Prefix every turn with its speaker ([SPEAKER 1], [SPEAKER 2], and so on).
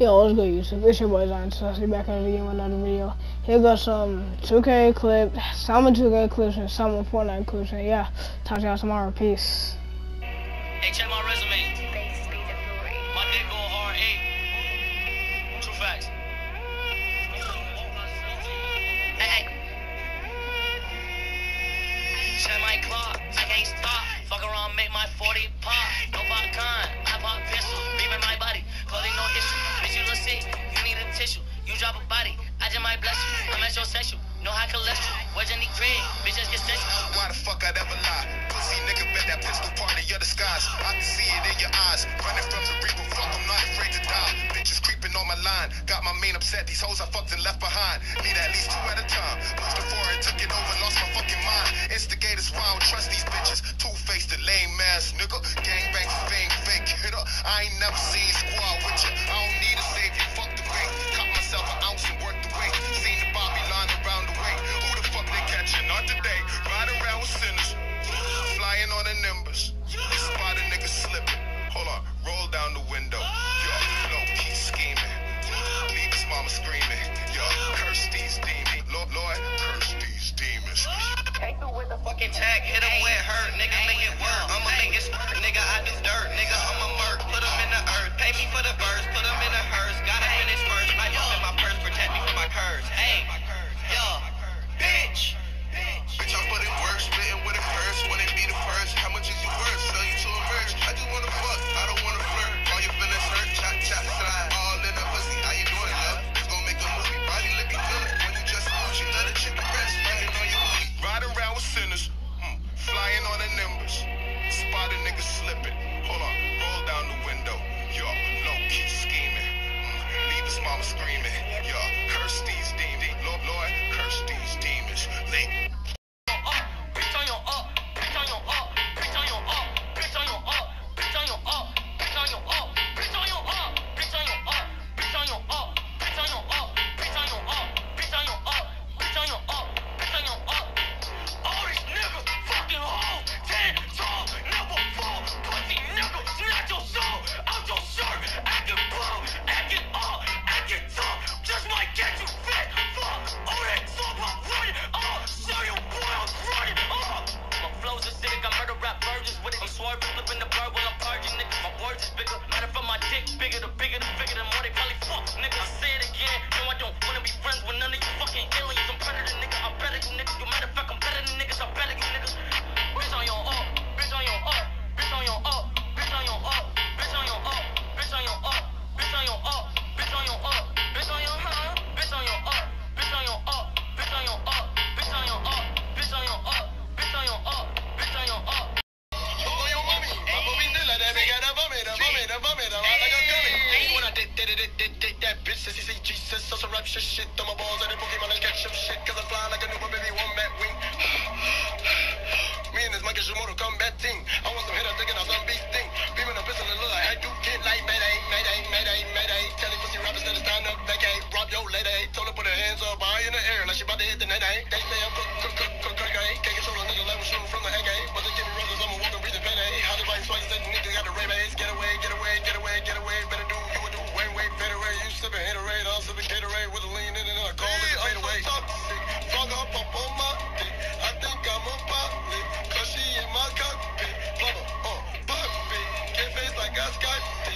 [SPEAKER 1] Yo, what's good YouTube? It's your boy Zion Sassy back in the video with another video. Here goes some 2K clips, some 2K clips and some Fortnite clips and yeah, talk to y'all tomorrow. Peace.
[SPEAKER 2] Might bless you. I'm metrosexual. No high cholesterol. Where's Jenny Craig? Bitch, get sexual.
[SPEAKER 3] Why the fuck I'd ever lie? Pussy nigga, bet that pistol part of your disguise. I can see it in your eyes. Running from the reaper, fuck, I'm not afraid to die. Bitches creeping on my line. Got my main upset. These hoes I fucked and left behind. Need at least two at a time. Pushed the four and took it over, lost my fucking mind. Instigators, why I trust these bitches. Two faced, the lame ass nigga. Gangbang for fame, fake hitter. I ain't never seen squad with you. I don't need a savior. Fuck the bait. Caught myself an ounce and worked catching? Not today. Ride around with sinners. Flying on the nimbus. Spot a nigga slipping. Hold on. Roll down the window. His screaming. Yo, curse these demons.
[SPEAKER 2] Swerving, flipping the bird while I'm purging, nigga. My words is bigger, matter from my dick bigger, the bigger
[SPEAKER 4] did it, did it, did that bitch. Says he see Jesus, so some rap shit, throw my balls. at a Pokemon, let's catch some shit, cause I fly like a new baby one bat wing. Me and this monkey, Shimoto combat team. I want some hitter thinking I'm some beast thing. Beaming a pistol and look like I do kid like Mayday, Mayday, Mayday, Mayday. Telling pussy rappers that it's time to vacate. rob your lady. Told her put her hands up high in the air like she about to hit the night. They say Let's.